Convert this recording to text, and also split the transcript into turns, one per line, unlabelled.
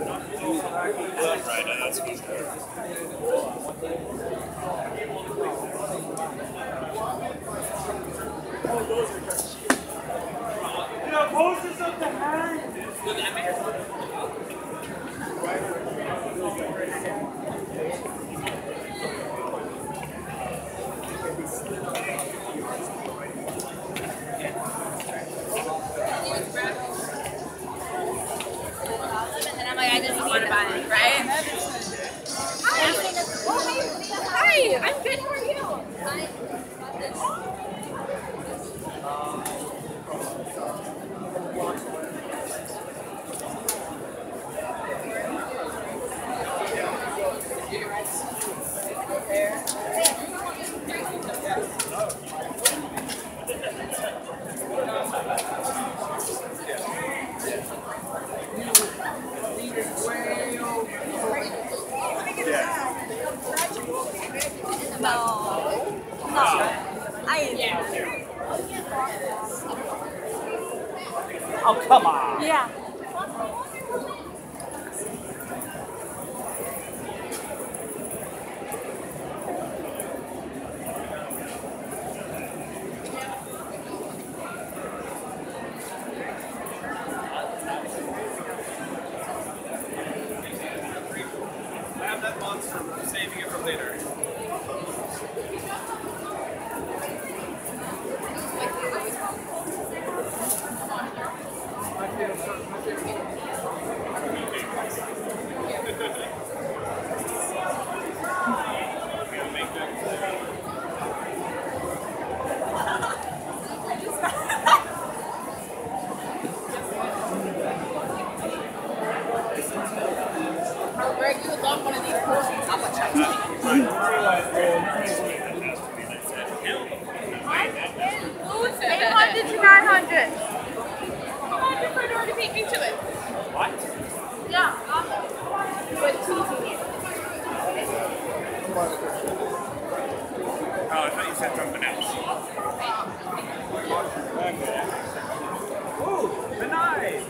Know, posters of the hand.
No. No. I.
Oh, come on.
Yeah. Greg, you would love one of these portions. How much I Eight
Oh, I thought you said something else.
Ooh, the knife.